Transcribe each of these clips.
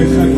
Amen.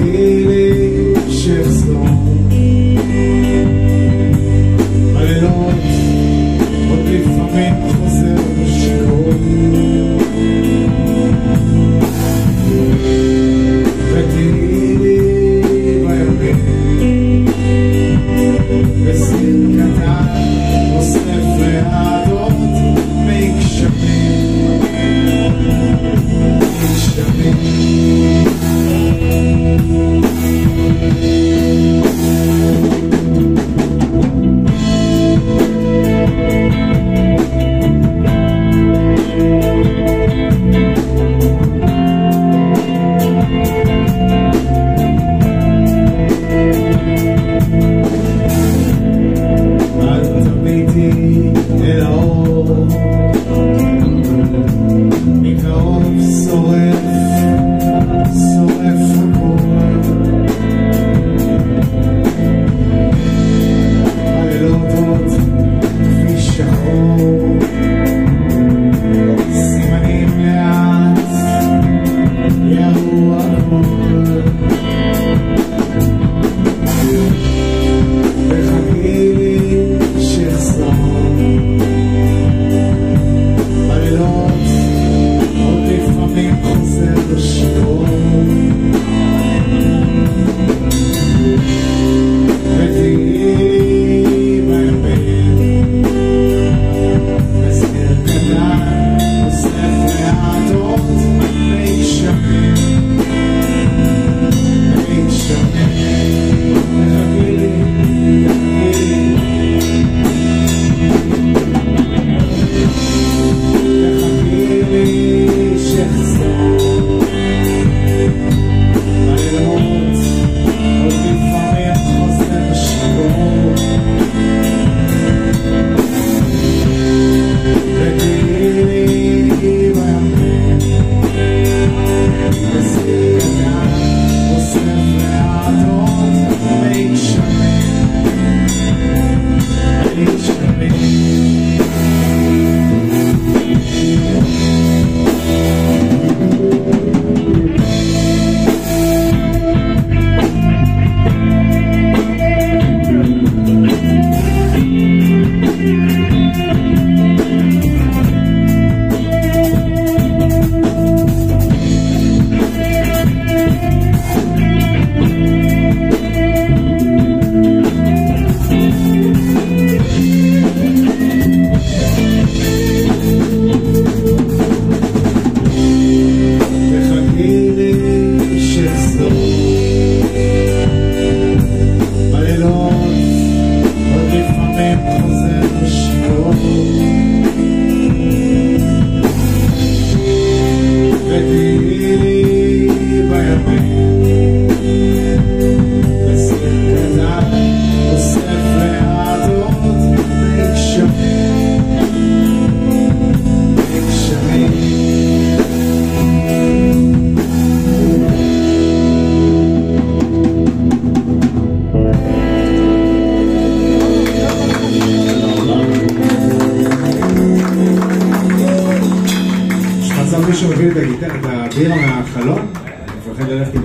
מישהו מביא את הבירה מהחלון? אני מפחד ללכת עם...